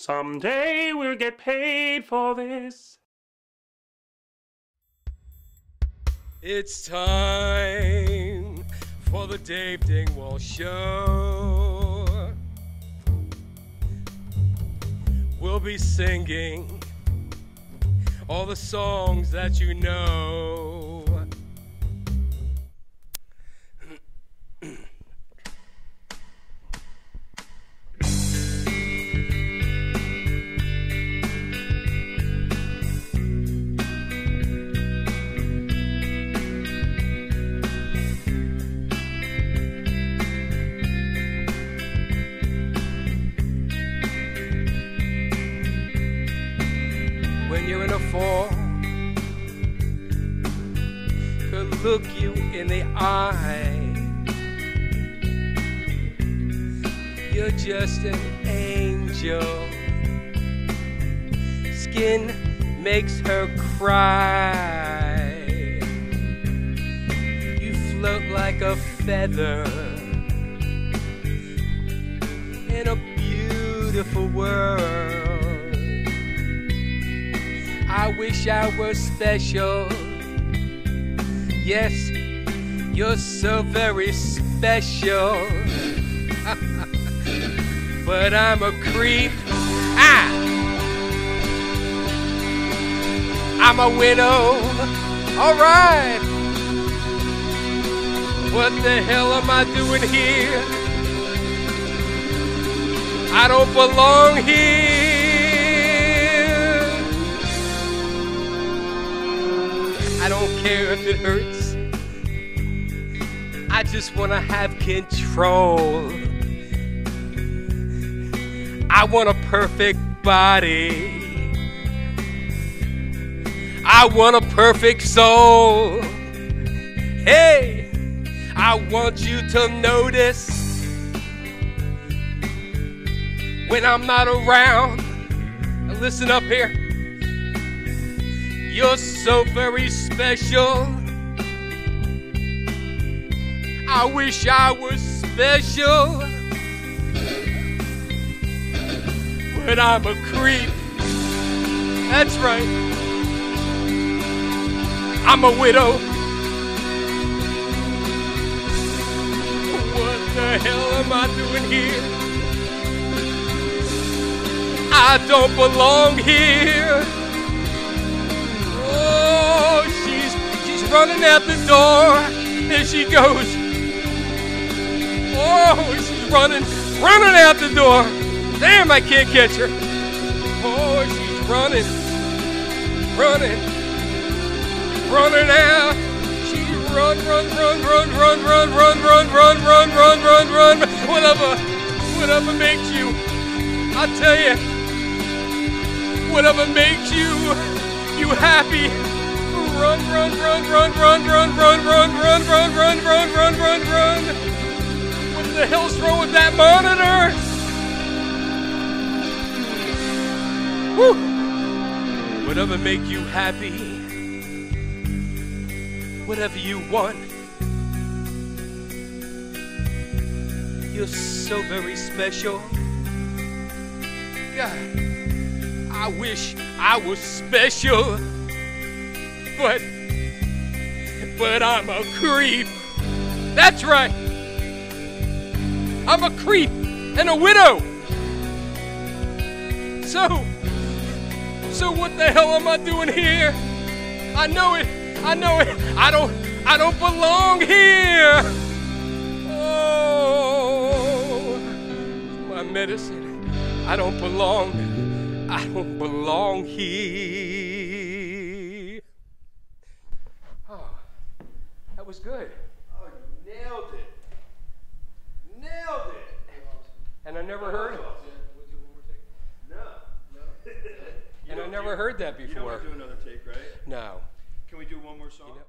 Someday we'll get paid for this. It's time for the Dave Dingwall Show. We'll be singing all the songs that you know. Fall could look you in the eye. You're just an angel. Skin makes her cry. You float like a feather in a beautiful world. I wish I were special. Yes, you're so very special. but I'm a creep. Ah! I'm a widow. Alright. What the hell am I doing here? I don't belong here. I don't care if it hurts. I just want to have control. I want a perfect body. I want a perfect soul. Hey, I want you to notice when I'm not around. Listen up here. You're so very special. I wish I was special. But I'm a creep. That's right. I'm a widow. What the hell am I doing here? I don't belong here. Running out the door. There she goes. Oh, she's running, running out the door. Damn, I can't catch her. Oh, she's running, running, running out. She run, run, run, run, run, run, run, run, run, run, run, run, run. Whatever, whatever makes you. I tell you, whatever makes you, you happy. Run, run, run, run, run, run, run, run, run, run, run, run, run, run, run. What the hell's wrong with that monitor? Woo! Whatever make you happy, whatever you want. You're so very special. God, I wish I was special, but but I'm a creep. That's right. I'm a creep and a widow. So, so what the hell am I doing here? I know it. I know it. I don't. I don't belong here. Oh, my medicine. I don't belong. I don't belong here. Oh, that was good. Oh, you nailed it. Nailed it. And I never heard. No. No. And I never heard that You don't before. want to do another take, right? No. Can we do one more song? You know-